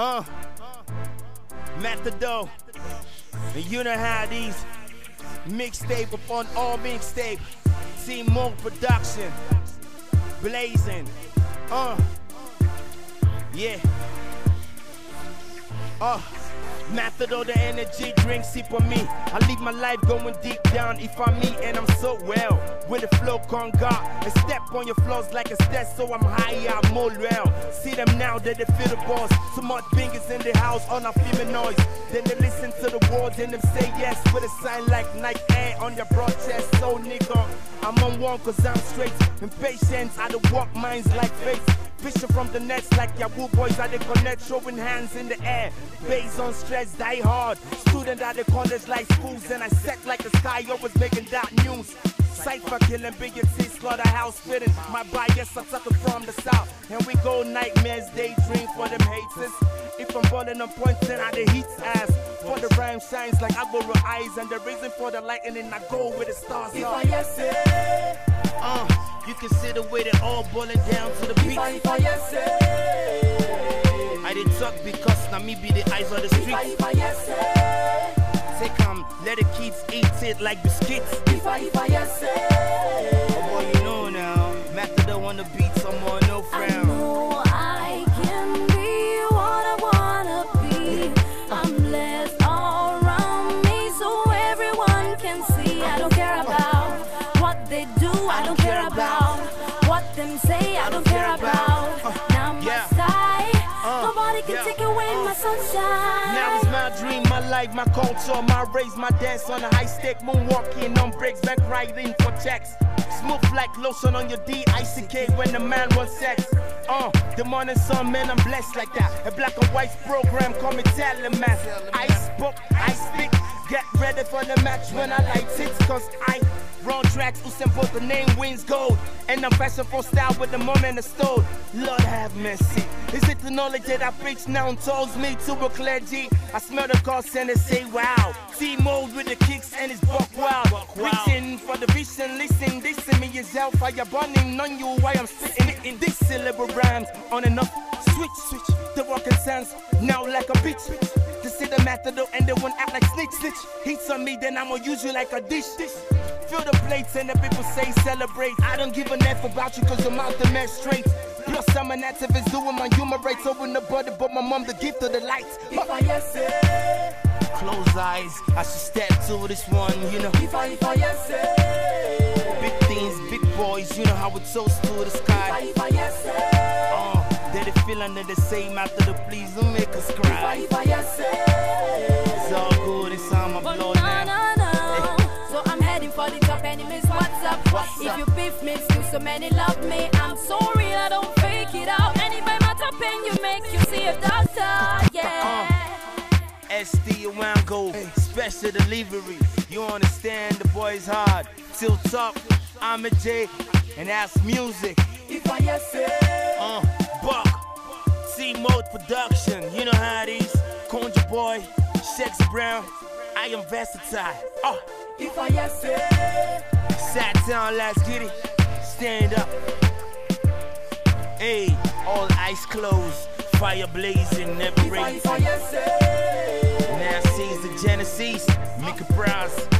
Uh, Matador. And you know how these mixtape upon all mixtape. Team Mo Production. Blazing. Uh. Yeah. Uh. Matador, the energy drink, sip on me. I leave my life going deep down if I meet, and I'm so well. With a flow con God, and step on your floors like a step, so I'm high, I'm more well. See them now, they feel the boss. Too much fingers in the house, on a female noise. Then they listen to the words and them say yes with a sign like Nike Air on your broad chest. So nigga, I'm on one cause I'm straight. Impatient, I don't walk minds like faith. Fishing from the nets like Yahoo boys at the connect, showing hands in the air. Based on stress, die hard. Student at the college like schools, and I set like the sky, always making that news. Cypher killing bigots, slaughterhouse fitting. My bias, I it from the south. And we go nightmares, daydream for them haters. If I'm balling, I'm pointing at the heat's ass. For the rhyme shines like I go eyes, and the reason for the lightning, I go with the stars. If. I say, Uh, you can see the way they all boiling down to the beat. I if I say, I did talk because now me be the eyes of the streets. if I say, Take 'em, let the kids eat it like biscuits. if I if I yes. Oh boy, you know now. Matador the beat, some say. I don't care about. Now my yeah. side, Uh, nobody can yeah. take away my sunshine. Now it's my dream, my life, my culture, my race, my dance on a high stick, moonwalking on bricks, back riding for checks. Smooth like lotion on your D-I-C-K when the man wants sex. Uh, the morning sun, man, I'm blessed like that. A black and white program, call me Telemat. I spoke, I speak. Get ready for the match when I light it, cause I run tracks, Usain Bolt, the name wins gold. And I'm fashion for style with the moment of stole. Lord have mercy. Is it the knowledge that I preach now tells me to a clergy? I smell the cost and say wow. See mode with the kicks and it's buck wild. Reaching for the vision, listen, this to me is hellfire burning on you while I'm spitting it in this syllable rhymes on and off. Switch, switch, the walking sounds now like a bitch. The and they won't act like snitch, snitch. Heats on me, then I'ma use you like a dish, dish. Fill the plates and the people say celebrate. I don't give a F about you cause I'm out the mess straight. Plus I'm an activist doing my human rights over the body, but my mom the gift of the lights. If I yes say, Close eyes, I should step to this one, you know. if I if I yes say, Big things, big boys, you know how it toast to the if I sky. if I yes say, Uh, they're the feeling that the same after the please don't make us I cry. if I yes say. It's all good, it's on my But blood no, now. no, no. So I'm heading for the top enemies. What's up? What's if up? you beef me, still so many love me. I'm sorry, I don't fake it out. Anyway, my top pain you make you see a doctor. Yeah. SD around go, special delivery. You understand the boy's hard. Till top, I'm a J, and that's music. If I say, Uh, Buck, C Mode Production. You know how it is. Conjure Boy, Shakes Brown. I am versatile. Oh, if I yes say, sat down, let's get it. Stand up. Hey, all eyes closed, fire blazing, never if I raise. if I yes say, Now sees the Genesis, Mika Bros, DJs,